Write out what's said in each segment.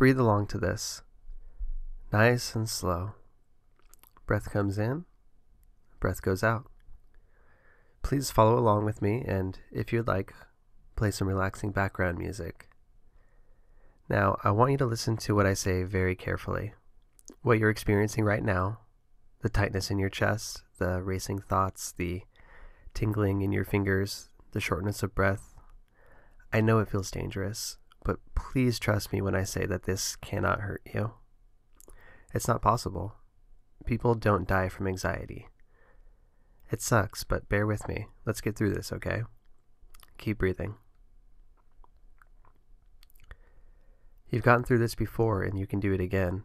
breathe along to this. Nice and slow. Breath comes in, breath goes out. Please follow along with me, and if you'd like, play some relaxing background music. Now, I want you to listen to what I say very carefully. What you're experiencing right now, the tightness in your chest, the racing thoughts, the tingling in your fingers, the shortness of breath. I know it feels dangerous, but please trust me when I say that this cannot hurt you. It's not possible. People don't die from anxiety. It sucks, but bear with me. Let's get through this, okay? Keep breathing. You've gotten through this before and you can do it again.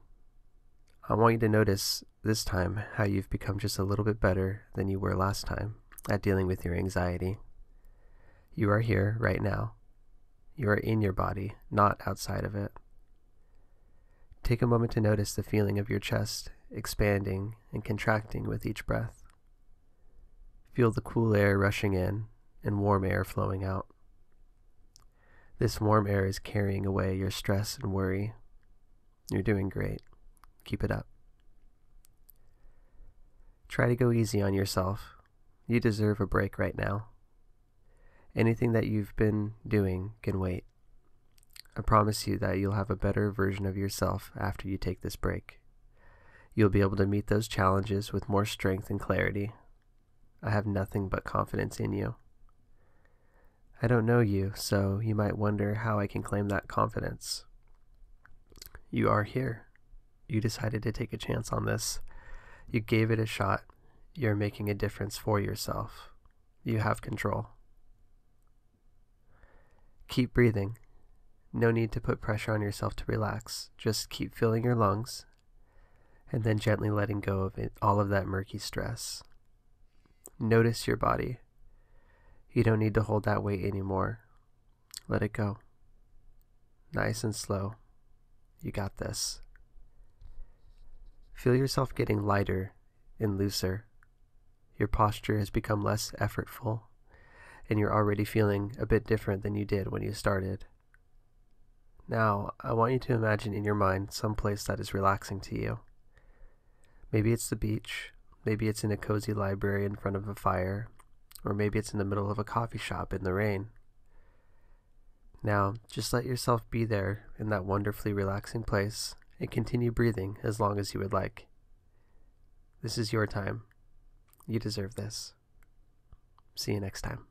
I want you to notice this time how you've become just a little bit better than you were last time at dealing with your anxiety. You are here right now. You are in your body, not outside of it. Take a moment to notice the feeling of your chest expanding and contracting with each breath. Feel the cool air rushing in and warm air flowing out. This warm air is carrying away your stress and worry. You're doing great. Keep it up. Try to go easy on yourself. You deserve a break right now. Anything that you've been doing can wait. I promise you that you'll have a better version of yourself after you take this break. You'll be able to meet those challenges with more strength and clarity. I have nothing but confidence in you. I don't know you, so you might wonder how I can claim that confidence. You are here. You decided to take a chance on this. You gave it a shot. You're making a difference for yourself. You have control. Keep breathing. No need to put pressure on yourself to relax. Just keep filling your lungs and then gently letting go of it, all of that murky stress. Notice your body. You don't need to hold that weight anymore. Let it go. Nice and slow. You got this. Feel yourself getting lighter and looser. Your posture has become less effortful, and you're already feeling a bit different than you did when you started. Now, I want you to imagine in your mind some place that is relaxing to you. Maybe it's the beach, maybe it's in a cozy library in front of a fire, or maybe it's in the middle of a coffee shop in the rain. Now, just let yourself be there in that wonderfully relaxing place and continue breathing as long as you would like. This is your time. You deserve this. See you next time.